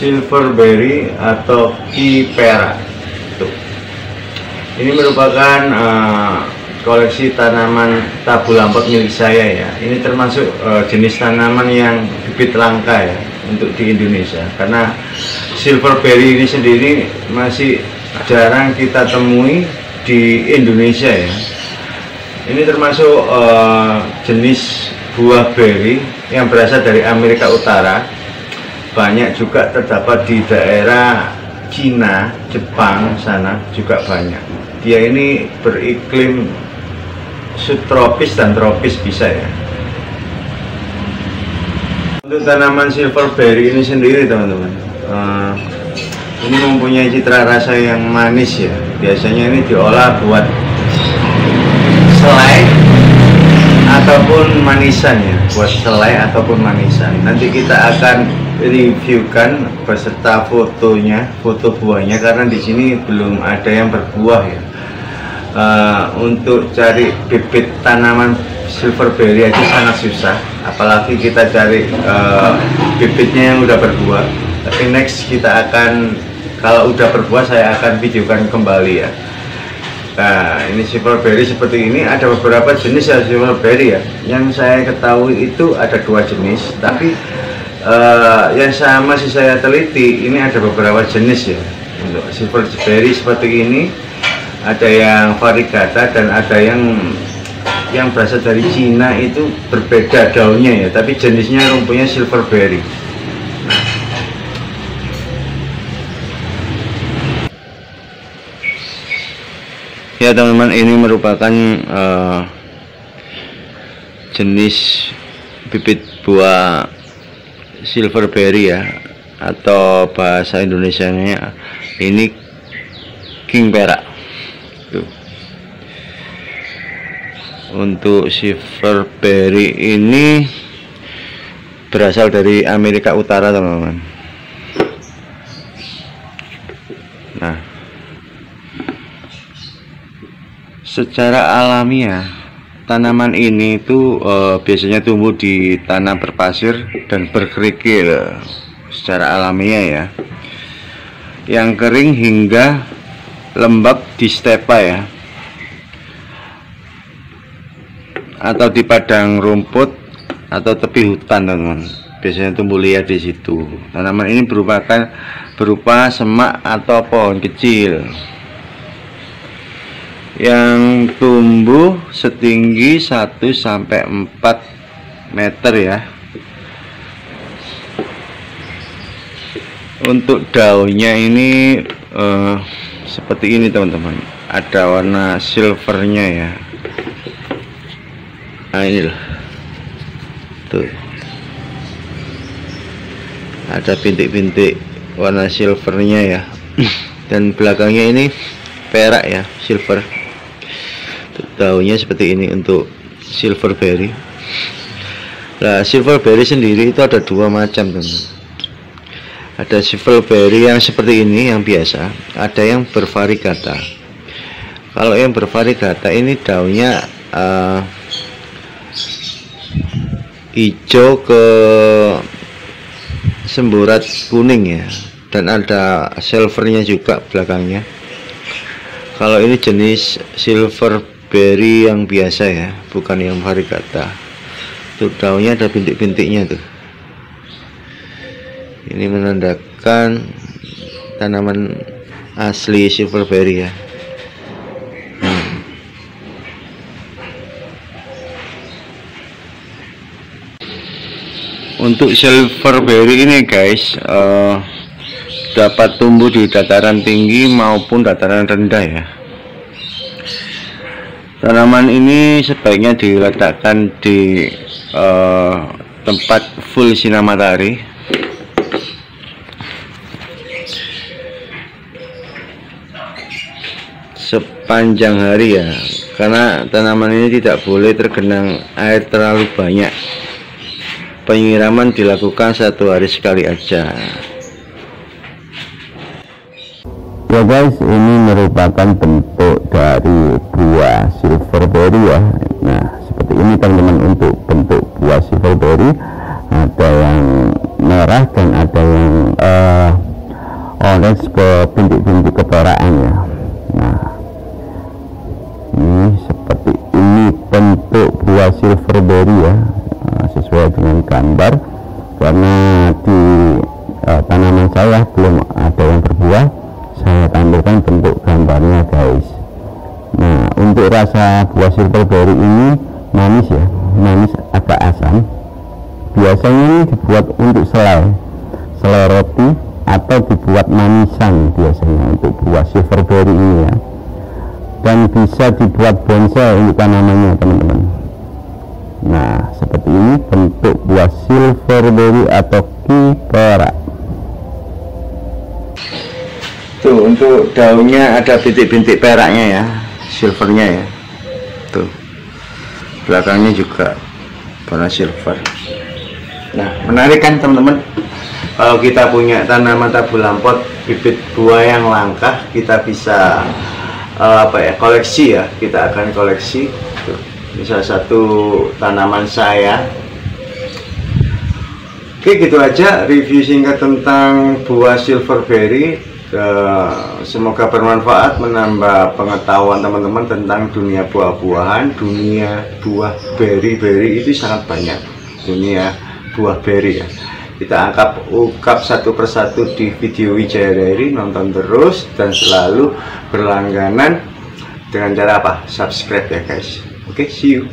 silverberry atau kipera. Ini merupakan uh, koleksi tanaman tabu lampot milik saya ya. Ini termasuk uh, jenis tanaman yang bibit langka ya untuk di Indonesia karena silverberry ini sendiri masih jarang kita temui di Indonesia ya. Ini termasuk uh, jenis buah berry yang berasal dari Amerika Utara. Banyak juga terdapat di daerah Cina, Jepang sana juga banyak. Dia ini beriklim subtropis dan tropis bisa ya. Untuk tanaman silverberry ini sendiri teman-teman, uh, ini mempunyai citra rasa yang manis ya. Biasanya ini diolah buat selai ataupun manisan ya, buat selai ataupun manisan. Nanti kita akan reviewkan beserta fotonya, foto buahnya karena di sini belum ada yang berbuah ya. Uh, untuk cari bibit tanaman silverberry aja sangat susah apalagi kita cari uh, bibitnya yang udah berbuah. Tapi next kita akan kalau udah berbuah saya akan videokan kembali ya. Nah ini silverberry seperti ini ada beberapa jenis ya silverberry ya. Yang saya ketahui itu ada dua jenis tapi uh, yang saya masih saya teliti ini ada beberapa jenis ya. Untuk silverberry seperti ini ada yang varigata dan ada yang yang berasal dari Cina itu berbeda daunnya ya tapi jenisnya rumputnya silverberry ya teman-teman ini merupakan uh, jenis bibit buah silverberry ya atau bahasa Indonesia nya ini king perak Tuh. Untuk silverberry ini berasal dari Amerika Utara, teman-teman. Nah, secara alamiah tanaman ini itu uh, biasanya tumbuh di tanah berpasir dan berkerikil secara alamiah ya. Yang kering hingga lembab di stepa ya. Atau di padang rumput atau tepi hutan teman-teman. Biasanya tumbuh liar di situ. Tanaman ini merupakan berupa semak atau pohon kecil yang tumbuh setinggi 1 sampai 4 meter ya. Untuk daunnya ini uh, seperti ini teman-teman. Ada warna silvernya ya. Nah ini loh. Tuh. Ada bintik-bintik warna silvernya ya. Dan belakangnya ini perak ya silver daunnya seperti ini untuk silverberry nah silverberry sendiri itu ada dua macam teman-teman ada silverberry yang seperti ini yang biasa. Ada yang bervarigata. Kalau yang bervarigata ini daunnya uh, hijau ke semburat kuning ya. Dan ada silvernya juga belakangnya. Kalau ini jenis silverberry yang biasa ya bukan yang varigata tuh daunnya ada bintik-bintiknya tuh. Ini menandakan tanaman asli silverberry ya. Hmm. untuk silverberry ini guys uh, dapat tumbuh di dataran tinggi maupun dataran rendah ya tanaman ini sebaiknya diletakkan di uh, tempat full sinar matahari. Sepanjang hari ya karena tanaman ini tidak boleh tergenang air terlalu banyak. Penyiraman dilakukan satu hari sekali aja ya guys ini merupakan bentuk dari buah silverberry ya. Nah seperti ini teman-teman untuk bentuk buah silverberry ada yang merah dan ada yang uh, orange ke bintik-bintik ketorakan ya. Nah ini seperti ini bentuk buah silverberry ya. Uh, sesuai dengan gambar. Karena di uh, tanaman saya belum ada yang berbuah saya tampilkan bentuk gambarnya guys. Nah untuk rasa buah silverberry ini manis ya manis agak asam. Biasanya ini dibuat untuk selai selai roti atau dibuat manisan biasanya untuk buah silverberry ini ya. Dan bisa dibuat bonsai untuk tanamannya teman-teman. Nah seperti ini bentuk buah silverberry atau kipera tuh untuk daunnya ada bintik-bintik peraknya ya silvernya ya. Tuh belakangnya juga warna silver. Nah menarik kan teman-teman? Kalau kita punya tanaman tabu lampot bibit buah yang langka kita bisa uh, apa ya koleksi ya. Kita akan koleksi. Salah satu tanaman saya. Oke gitu aja review singkat tentang buah silverberry semoga bermanfaat menambah pengetahuan teman-teman tentang dunia buah-buahan. Dunia buah berry-berry itu sangat banyak. Dunia buah berry ya. Kita angkat ungkap satu persatu di video Wijaya Diary nonton terus dan selalu berlangganan dengan cara apa? Subscribe ya guys. Oke okay, see you